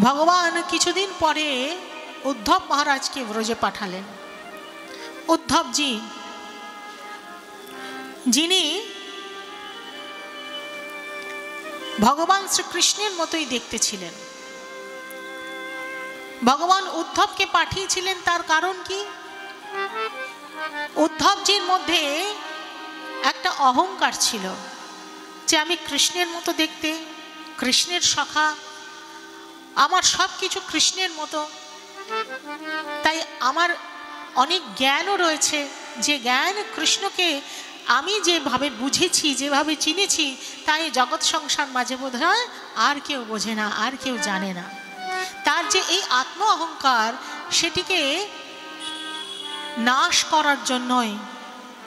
ভগবান কিছুদিন পরে উদ্ধব মহারাজকে ব্রজে পাঠালেন। উদ্ধবজি, যিনি ভগবান শ্রীকৃষ্ণের মতোই দেখতে ছিলেন। ভগবান উদ্ধবকে পাঠিয়েছিলেন তার কারণ কি? উদ্ধবজির মধ্যে একটা অহংকার ছিল যে আমি কৃষ্ণের মতো দেখতে, কৃষ্ণের সখা আমার সব কিছু কৃষ্ণের মতো। তাই আমার অনেক জ্ঞানও রয়েছে যে জ্ঞান কৃষ্ণকে আমি যেভাবে বুঝেছি, যেভাবে চিনেছি, তাই জগৎ সংসার মাঝে বোধ হয় আর কেউ বোঝে না, আর কেউ জানে না। তার যে এই আত্ম অহংকার, সেটিকে নাশ করার জন্যই,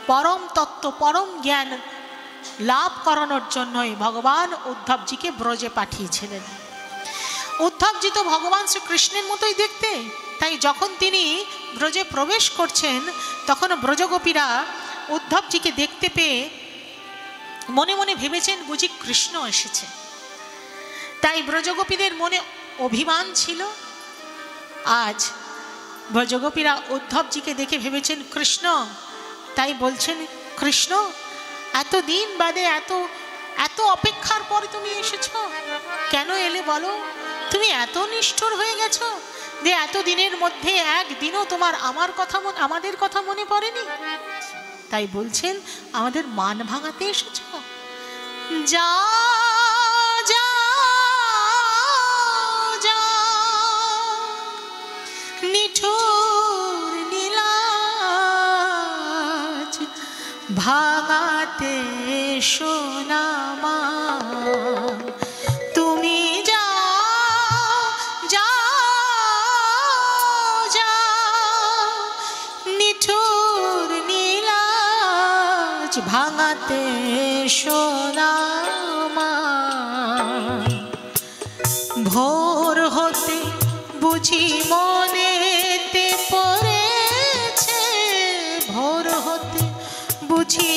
পরম তত্ত্ব, পরম জ্ঞান লাভ করানোর জন্যই ভগবান উদ্ধবজিকে ব্রজে পাঠিয়েছিলেন। উদ্ধবজি তো ভগবান শ্রীকৃষ্ণের মতোই দেখতে। তাই যখন তিনি ব্রজে প্রবেশ করছেন, তখন ব্রজগোপীরা উদ্ধবজিকে দেখতে পেয়ে মনে মনে ভেবেছেন বুঝি কৃষ্ণ এসেছে। তাই ব্রজগোপীদের মনে অভিমান ছিল। আজ ব্রজগোপীরা উদ্ধবজিকে দেখে ভেবেছেন কৃষ্ণ। তাই বলছেন, কৃষ্ণ এত দিন বাদে এত এত অপেক্ষার পরে তুমি এসেছ। কেন এলে বলো? তুমি এত নিষ্ঠুর হয়ে গেছো যে এত দিনের মধ্যে একদিনও তোমার আমার কথা আমাদের কথা মনে পড়েনি? তাই বলছেন, আমাদের মান ভাঙাতে এসেছ? যা নিঠুর নীলাজ ভাঙাতে সোনামা ভাঙাতে সোনামা ভোর হতে বুঝি মনেতে পড়েছে। ভোর হতে বুঝি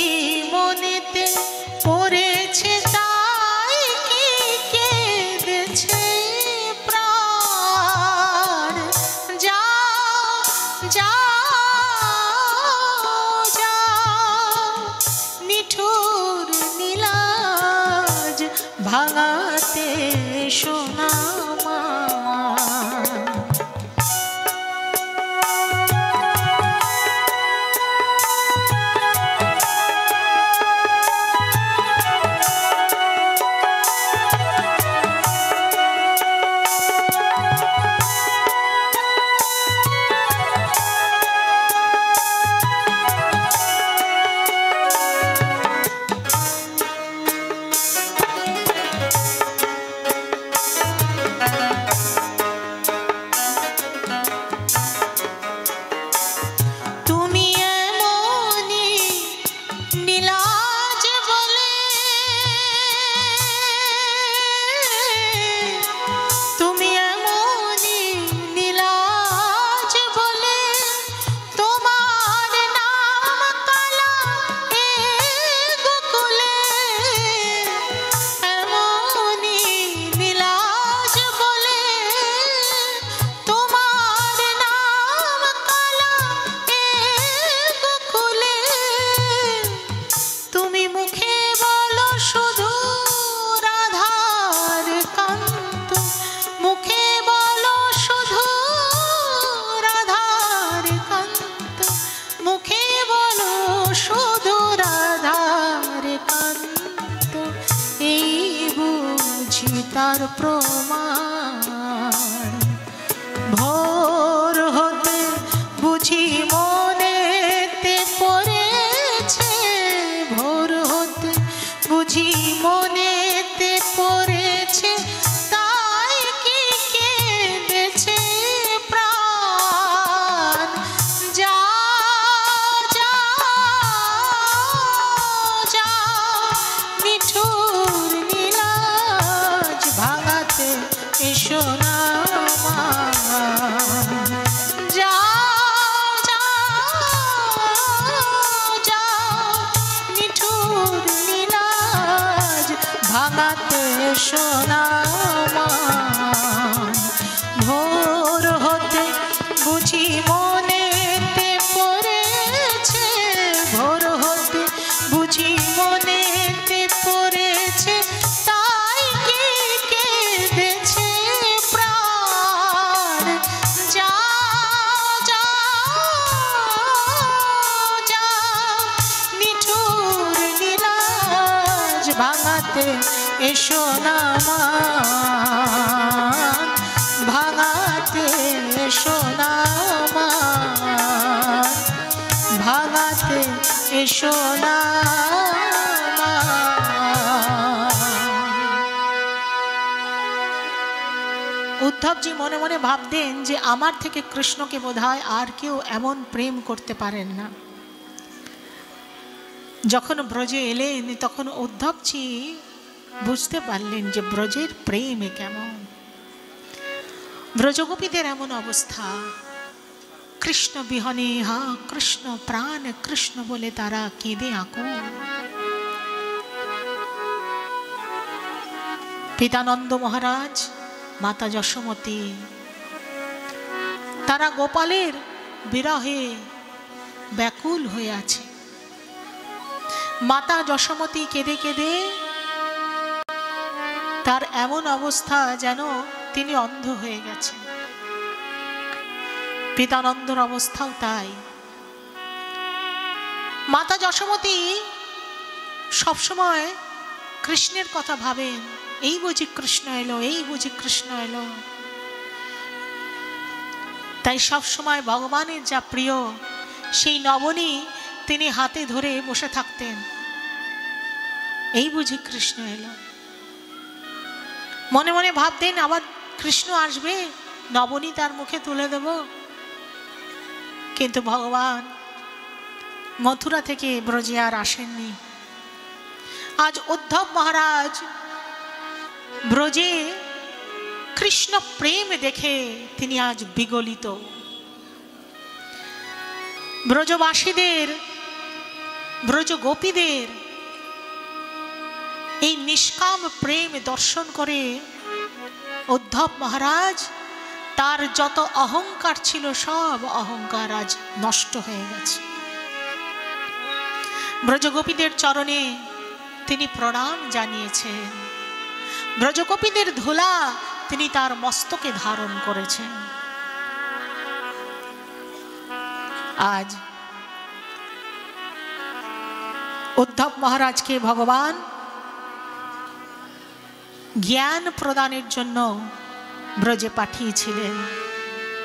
বুঝি তার প্রমাণ সোনা ভোর হতে বুঝি মনে পড়েছে। ভোর হতে বুঝি মনে পড়েছে। তাই কে কেঁদেছে প্রাণ? যা যা যা নিঠুর ভাঙাতে এসো নামান ভাঙাতে এসো নামান ভাঙাতে এসো উদ্ধবজি মনে মনে ভাবতেন যে আমার থেকে কৃষ্ণকে বোধ আর কেউ এমন প্রেম করতে পারেন না। যখন ব্রজে এলেন, তখন উদ্ধবজি বুঝতে পারলেন যে ব্রজের প্রেম কেমন। ব্রজগোপীদের এমন অবস্থা। কৃষ্ণ বিহনে, হা, কৃষ্ণ প্রাণ, কৃষ্ণ বলে তারা কেঁদে আঁকুন পিতানন্দ মহারাজ, মাতা যশোমতী, তারা গোপালের বিরহে ব্যাকুল হয়ে আছে। মাতা যশোমতী কেঁদে কেঁদে তার এমন অবস্থা যেন তিনি অন্ধ হয়ে গেছেন। পিতানন্দর অবস্থাও তাই। মাতা যশোমতী সবসময় কৃষ্ণের কথা ভাবেন, এই বুঝি কৃষ্ণ এলো, এই বুঝি কৃষ্ণ এলো। তাই সব সময় ভগবানের যা প্রিয়, সেই নবনী তিনি হাতে ধরে বসে থাকতেন, এই বুঝি কৃষ্ণ এলো। মনে মনে ভাবতেন, আবার কৃষ্ণ আসবে নবনী তার মুখে তুলে দেব। কিন্তু ভগবান মথুরা থেকে ব্রজে আর আসেননি। আজ উদ্ধব মহারাজ ব্রজে কৃষ্ণ প্রেম দেখে তিনি আজ বিগলিত। ব্রজবাসীদের ব্রজ গোপীদের এই নিষ্কাম প্রেম দর্শন করে উদ্ধব মহারাজ, তার যত অহংকার ছিল সব অহংকার আজ নষ্ট হয়ে গেছে। ব্রজগোপীদের চরণে তিনি প্রণাম জানিয়েছেন। ব্রজগোপীদের ধুলা তিনি তার মস্তকে ধারণ করেছেন। আজ উদ্ধব মহারাজকে ভগবান জ্ঞান প্রদানের জন্য ব্রজে পাঠিয়েছিলেন।